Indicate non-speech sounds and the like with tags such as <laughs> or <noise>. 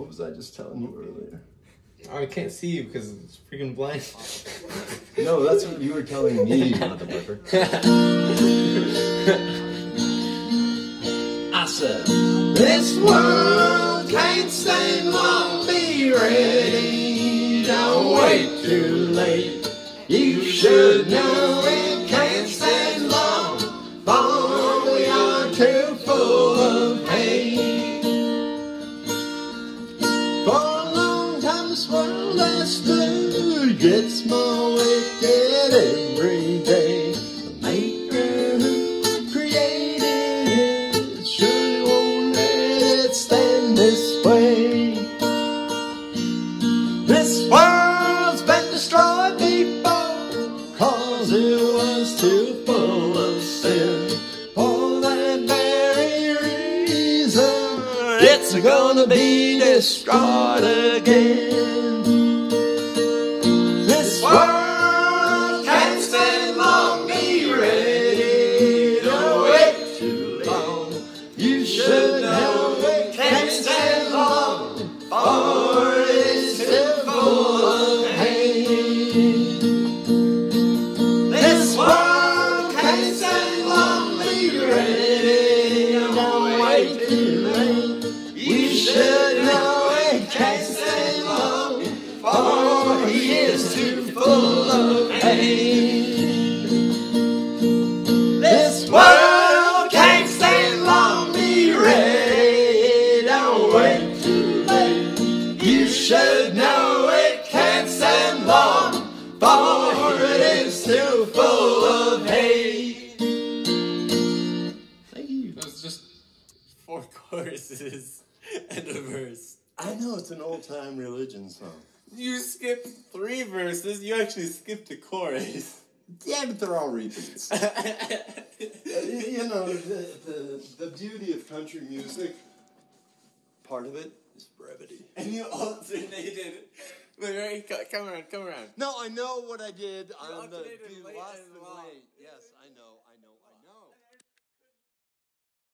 What was I just telling you earlier? Oh, I can't see you because it's freaking blind. <laughs> No, that's what you were telling me, motherfucker. I said, This world can't stay long, be ready. Don't wait too late. You should know it can't stay long, for we are too full of hate. For a long time this world has stood gets more wicked every day. The maker who created it surely won't let it stand this way. This world's been destroyed before, cause it was too it's gonna be destroyed again. Too full of hate. This world can't stay long, be ready. Don't wait too late. You should know it can't stand long, for it is too full of hate. Thank you. It was just four <laughs> choruses and a verse. I know it's an old time religion song. You skipped three verses. You actually skipped a chorus. Yeah, but they're all repeats. <laughs> you know, the, the, the beauty of country music, part of it is brevity. and you alternated. Wait, wait, co- come around, come around. No, I know what I did You on the alternated dude, late lost and late. Yes, I know.